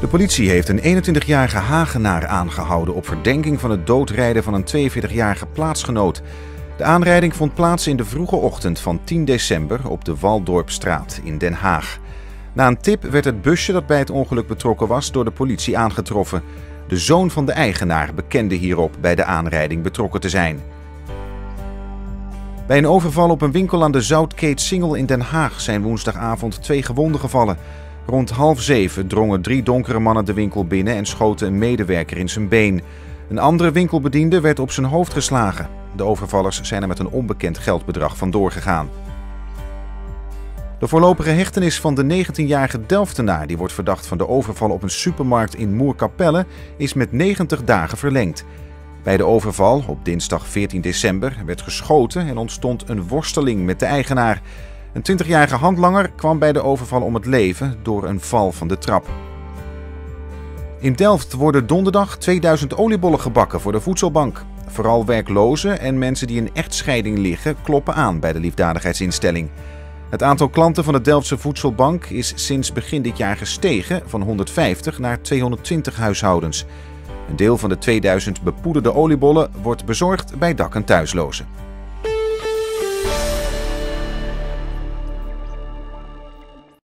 De politie heeft een 21-jarige Hagenaar aangehouden op verdenking van het doodrijden van een 42-jarige plaatsgenoot. De aanrijding vond plaats in de vroege ochtend van 10 december op de Waldorpstraat in Den Haag. Na een tip werd het busje dat bij het ongeluk betrokken was door de politie aangetroffen. De zoon van de eigenaar bekende hierop bij de aanrijding betrokken te zijn. Bij een overval op een winkel aan de Zoutkeet Singel in Den Haag zijn woensdagavond twee gewonden gevallen. Rond half zeven drongen drie donkere mannen de winkel binnen en schoten een medewerker in zijn been. Een andere winkelbediende werd op zijn hoofd geslagen. De overvallers zijn er met een onbekend geldbedrag vandoor gegaan. De voorlopige hechtenis van de 19-jarige Delftenaar, die wordt verdacht van de overval op een supermarkt in Moerkapelle, is met 90 dagen verlengd. Bij de overval op dinsdag 14 december werd geschoten en ontstond een worsteling met de eigenaar. Een 20-jarige handlanger kwam bij de overval om het leven door een val van de trap. In Delft worden donderdag 2000 oliebollen gebakken voor de voedselbank. Vooral werklozen en mensen die in echtscheiding liggen kloppen aan bij de liefdadigheidsinstelling. Het aantal klanten van de Delftse Voedselbank is sinds begin dit jaar gestegen van 150 naar 220 huishoudens. Een deel van de 2000 bepoederde oliebollen wordt bezorgd bij dak- en thuislozen.